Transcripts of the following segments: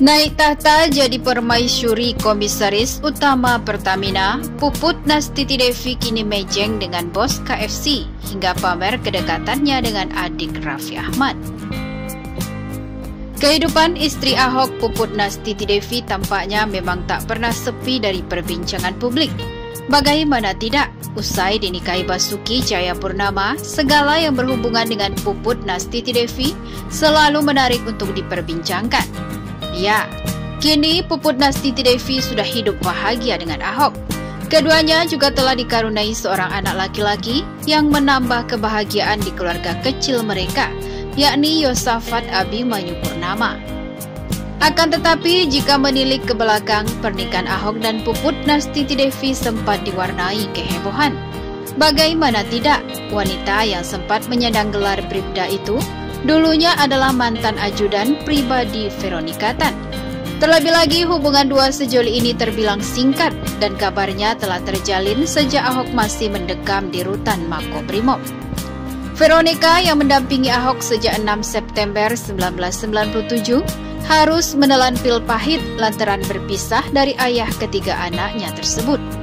Naik tahta jadi permaisuri komisaris utama Pertamina, Puput Nastiti Devi kini mejeng dengan bos KFC hingga pamer kedekatannya dengan adik Raffi Ahmad. Kehidupan istri Ahok Puput Nastiti Devi tampaknya memang tak pernah sepi dari perbincangan publik. Bagaimana tidak, usai dinikahi Basuki Jaya Purnama, segala yang berhubungan dengan Puput Nastiti Devi selalu menarik untuk diperbincangkan. Ya, kini Puput Nastiti Devi sudah hidup bahagia dengan Ahok. Keduanya juga telah dikarunai seorang anak laki-laki yang menambah kebahagiaan di keluarga kecil mereka, yakni Yosafat Abimanyu Purnama. Akan tetapi, jika menilik ke belakang, pernikahan Ahok dan Puput Nastiti Devi sempat diwarnai kehebohan. Bagaimana tidak, wanita yang sempat menyandang gelar Bribda itu Dulunya adalah mantan ajudan pribadi Veronica Tan. Terlebih lagi hubungan dua sejoli ini terbilang singkat dan kabarnya telah terjalin sejak Ahok masih mendekam di rutan Makobrimob. Veronica yang mendampingi Ahok sejak 6 September 1997 harus menelan pil pahit lantaran berpisah dari ayah ketiga anaknya tersebut.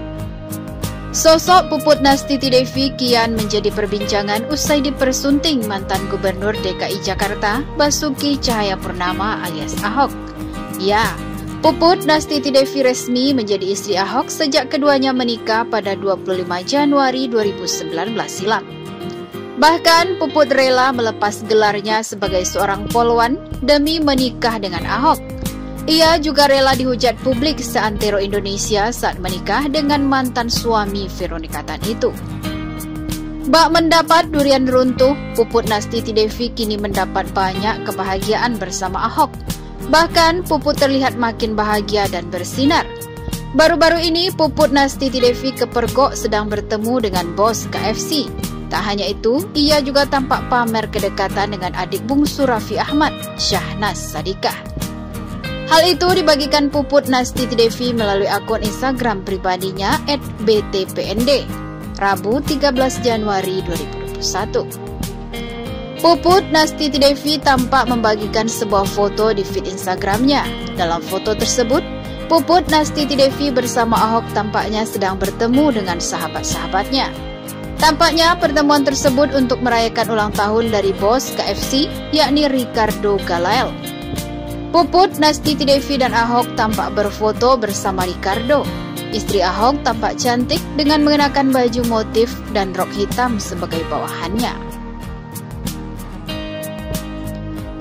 Sosok Puput Nastiti Devi kian menjadi perbincangan usai dipersunting mantan Gubernur DKI Jakarta Basuki Cahaya Purnama alias Ahok. Ya, Puput Nastiti Devi resmi menjadi istri Ahok sejak keduanya menikah pada 25 Januari 2019 silam. Bahkan Puput rela melepas gelarnya sebagai seorang polwan demi menikah dengan Ahok. Ia juga rela dihujat publik seantero Indonesia saat menikah dengan mantan suami Veronica Tan itu. Bak mendapat durian runtuh, Puput Nastiti Devi kini mendapat banyak kebahagiaan bersama Ahok. Bahkan Puput terlihat makin bahagia dan bersinar. Baru-baru ini Puput Nastiti Devi kepergok sedang bertemu dengan bos KFC. Tak hanya itu, ia juga tampak pamer kedekatan dengan adik bungsu Raffi Ahmad, Syahnas Sadikah. Hal itu dibagikan Puput Nastiti Devi melalui akun Instagram pribadinya @btpnd Rabu 13 Januari 2021. Puput Nastiti Devi tampak membagikan sebuah foto di feed Instagramnya. Dalam foto tersebut, Puput Nastiti Devi bersama Ahok tampaknya sedang bertemu dengan sahabat-sahabatnya. Tampaknya pertemuan tersebut untuk merayakan ulang tahun dari bos KFC, yakni Ricardo Galael. Puput, Nastiti Devi dan Ahok tampak berfoto bersama Ricardo. Istri Ahok tampak cantik dengan mengenakan baju motif dan rok hitam sebagai bawahannya.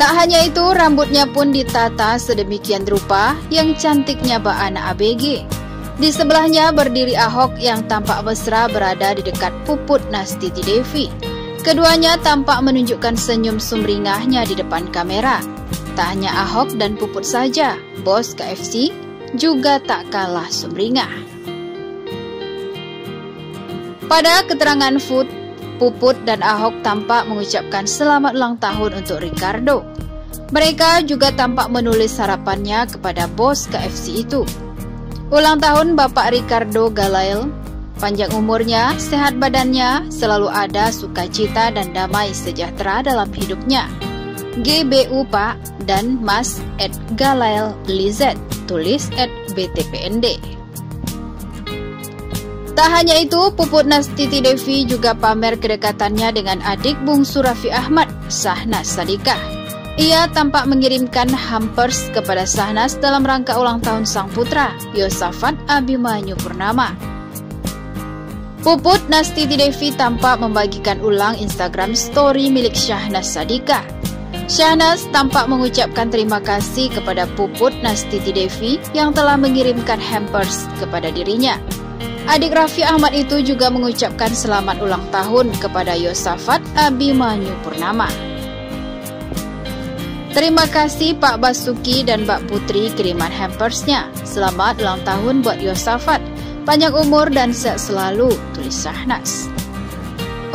Tak hanya itu, rambutnya pun ditata sedemikian rupa yang cantiknya Mbak Ana ABG. Di sebelahnya berdiri Ahok yang tampak mesra berada di dekat Puput Nastiti Devi. Keduanya tampak menunjukkan senyum sumringahnya di depan kamera. Tak hanya Ahok dan Puput saja, bos KFC juga tak kalah sumringah. Pada keterangan Food, Puput dan Ahok tampak mengucapkan selamat ulang tahun untuk Ricardo. Mereka juga tampak menulis harapannya kepada bos KFC itu. Ulang tahun Bapak Ricardo Galael, panjang umurnya, sehat badannya, selalu ada sukacita dan damai sejahtera dalam hidupnya. GBU Pak, dan Mas at Galael Lizet, tulis at BTPND. Tak hanya itu, Puput Nastiti Devi juga pamer kedekatannya dengan adik bungsu Raffi Ahmad, Sahnas Sadikah. Ia tampak mengirimkan hampers kepada Sahnas dalam rangka ulang tahun sang putra, Yosafat Abimanyu Purnama. Puput Nastiti Devi tampak membagikan ulang Instagram story milik Syahnas Sadikah. Syahnas tampak mengucapkan terima kasih kepada Puput Nastiti Devi yang telah mengirimkan hampers kepada dirinya. Adik Raffi Ahmad itu juga mengucapkan selamat ulang tahun kepada Yosafat Abimanyu Purnama. Terima kasih Pak Basuki dan Mbak Putri kiriman hampersnya. Selamat ulang tahun buat Yosafat. Panjang umur dan sehat selalu, tulis Syahnas.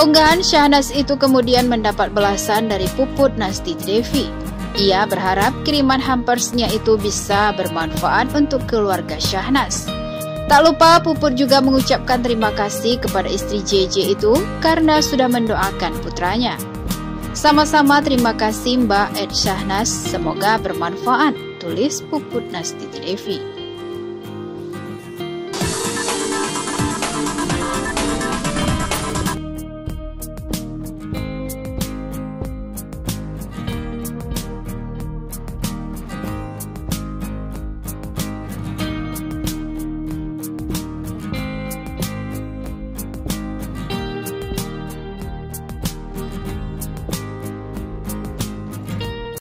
Unggahan Syahnas itu kemudian mendapat belasan dari Puput Nasti Devi. Ia berharap kiriman hampersnya itu bisa bermanfaat untuk keluarga Syahnas. Tak lupa Puput juga mengucapkan terima kasih kepada istri JJ itu karena sudah mendoakan putranya. Sama-sama terima kasih Mbak Ed Syahnas, semoga bermanfaat, tulis Puput Nastiti Devi.